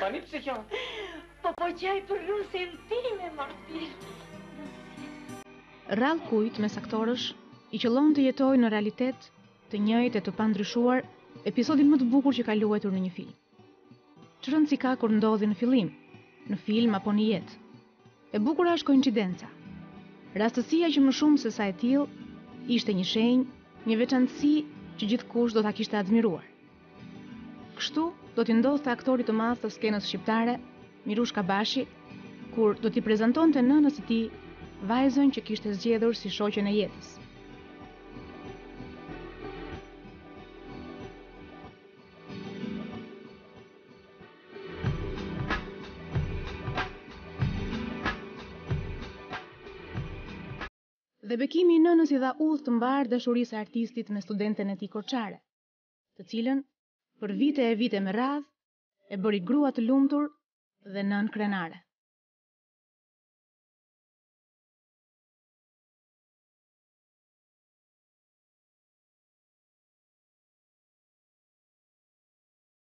Tani pse kjo? Po po, qaj për nusen time, Martin. Rrallë kujt mes aktorësh i qëllon të jetojë në realitet të njëjtë e të pandryshuar episodin më të bukur që ka luajtur në një film. Ç'rëndësi ka kur ndodhi në fillim, në film apo në jetë? E bukura është koincidenca. Rastësia që më shumë se sa e tillë ishte një shenjë, një veçantësi që gjithkush do ta kishte admiruar. Kështu do t'i ndodhte aktorit të madh të skenës shqiptare, Mirush Kabashi, kur do t'i prezantonte nënës së tij vajzën që kishte zgjedhur si shoqen e jetës. Dhe bekimi i nënës i dha udhë të mbarë dashurisë së artistit me studenten e tij korçare, të cilën, për vite e vite me radhë, e bëri grua të lumtur dhe nënë krenare.